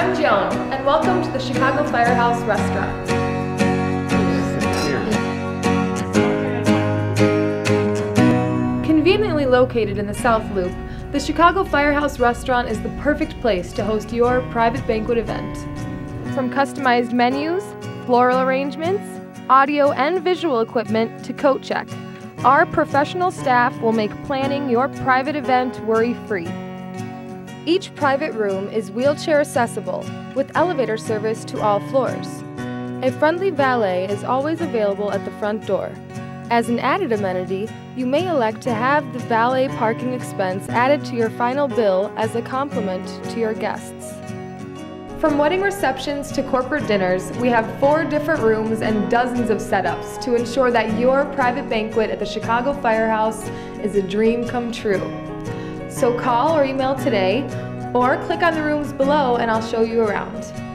I'm Joan, and welcome to the Chicago Firehouse Restaurant. Conveniently located in the South Loop, the Chicago Firehouse Restaurant is the perfect place to host your private banquet event. From customized menus, floral arrangements, audio and visual equipment to coat check, our professional staff will make planning your private event worry free. Each private room is wheelchair accessible with elevator service to all floors. A friendly valet is always available at the front door. As an added amenity, you may elect to have the valet parking expense added to your final bill as a compliment to your guests. From wedding receptions to corporate dinners, we have four different rooms and dozens of setups to ensure that your private banquet at the Chicago Firehouse is a dream come true. So call or email today, or click on the rooms below and I'll show you around.